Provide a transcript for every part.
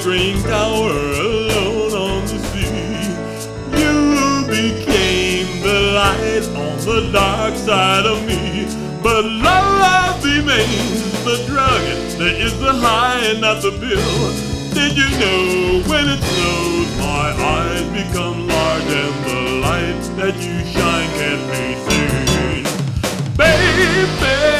glittering tower alone on the sea. You became the light on the dark side of me. But love remains the drug that is the high and not the pill. Did you know when it snows, my eyes become large and the light that you shine can't be seen? Baby,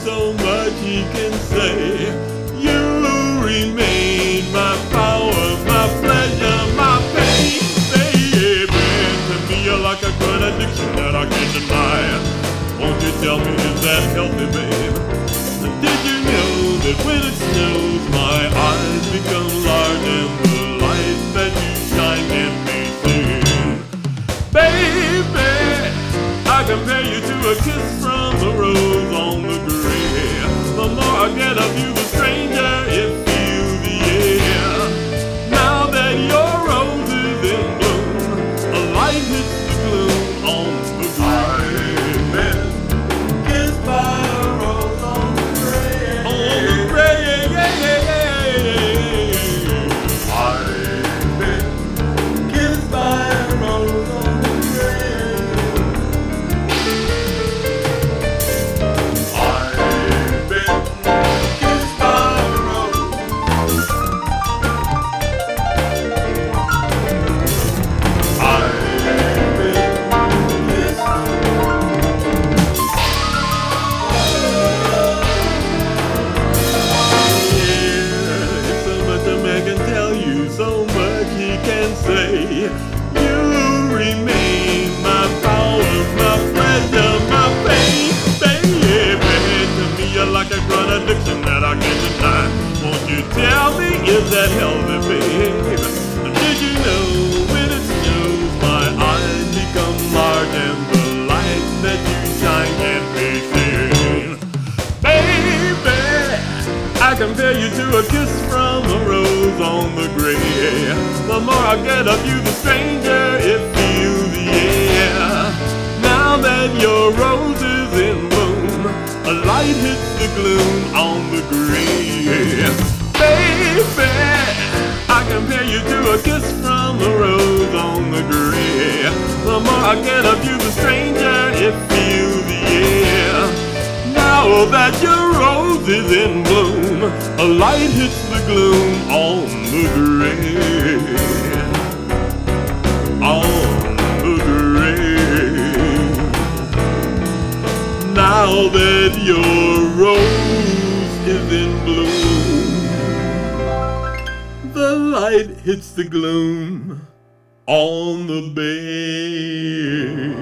so much he can say. You remain my power, my pleasure, my pain. Baby, to me you're like a good addiction that I can't deny. Won't you tell me is that healthy, babe? Did you know that when it snows, my eyes become large and the light that you shine can be seen? Baby, I compare you to a kiss from the rose on the grave. The more I get of you, can say. You remain my power, my pleasure, my pain, baby. To me, you're like a drug addiction that I can't deny. Won't you tell me is that healthy, babe? The more I get of you, the stranger it feels, yeah. Now that your rose is in bloom, a light hits the gloom on the grave. Baby, I compare you to a kiss from a rose on the grave. The more I get of you, That your rose is in bloom, a light hits the gloom on the grave. On the grave. Now that your rose is in bloom, the light hits the gloom on the bay.